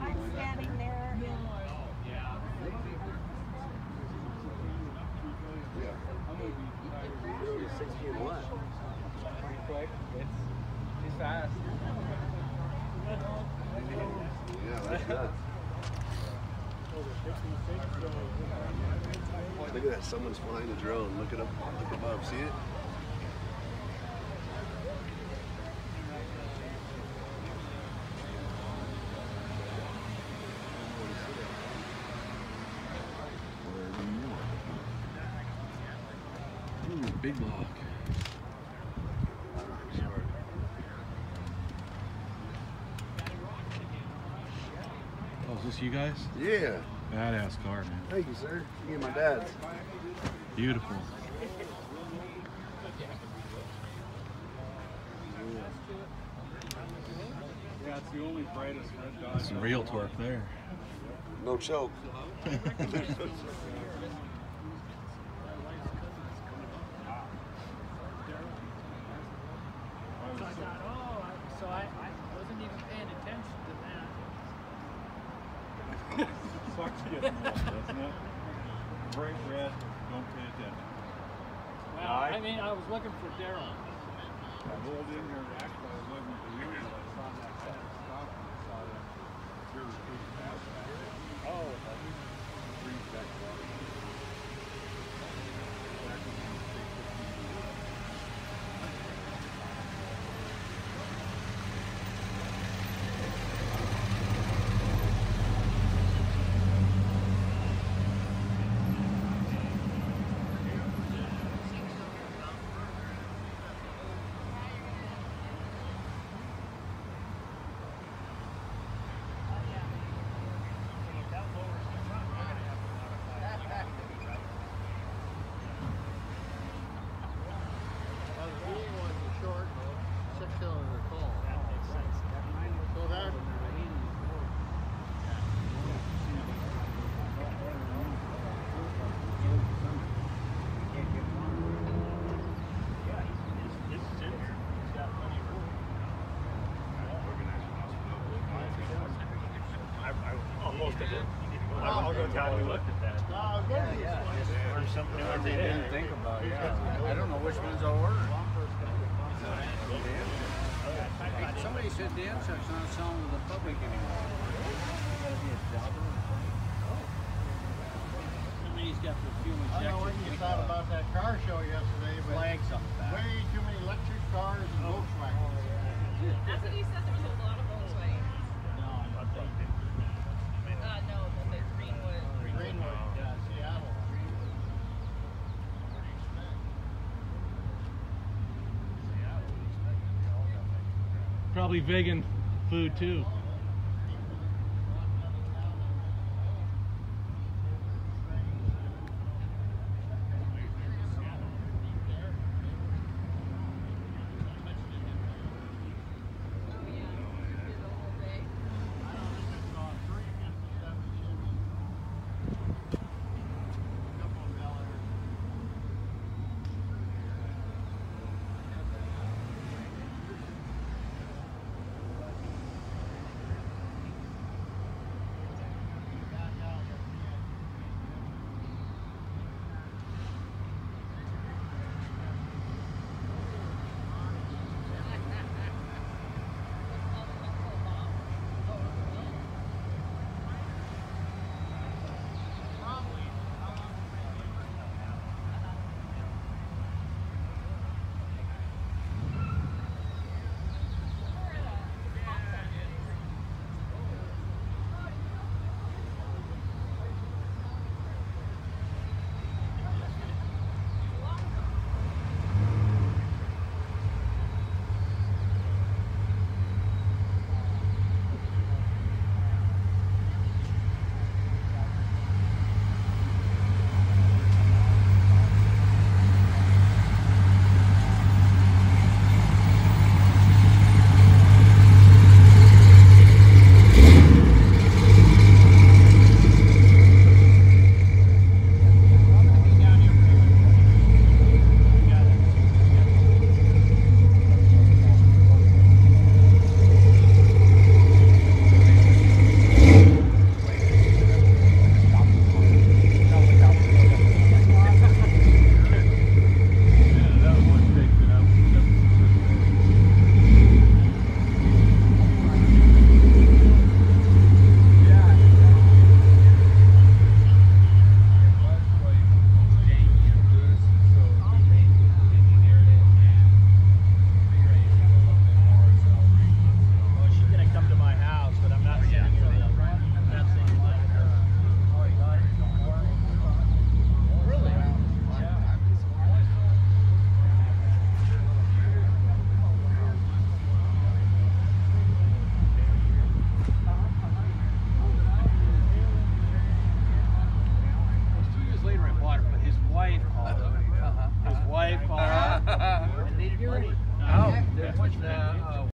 I'm standing there. Yeah. Yeah. Really, six Look at that, someone's flying a drone. Look it up, look above, see it? Big block. Oh, is this you guys? Yeah. Badass car, man. Thank you, sir. Me and my dad's. Beautiful. Yeah, it's the only brightest red dot. Some real torque there. No choke. So I thought, oh, I, I, wasn't even paying attention to that. Sucks getting old, doesn't it? Bright red, don't pay attention. Well, I- I mean, I was looking for Daryl. I rolled in here, actually, I was looking for you, and I saw that stop, and I saw that your big fast back. Oh, Green back water. Well, the V was the short, six cylinder tall. So that, Almost a bit. I'll go tell you looked at that. Oh, no, I was going to this one. Or something new They didn't think about yeah. I don't know which ones I'll order. Somebody said the insect's not selling to the public anymore. somebody's got the fuel I don't know what you thought about that car show yesterday, but Flags on way too many electric cars and oh. Volkswagens. That's what he said. There was a lot of Volkswagen. Uh, no, the, the Greenwood. Greenwood, yeah, Seattle. Probably vegan food too.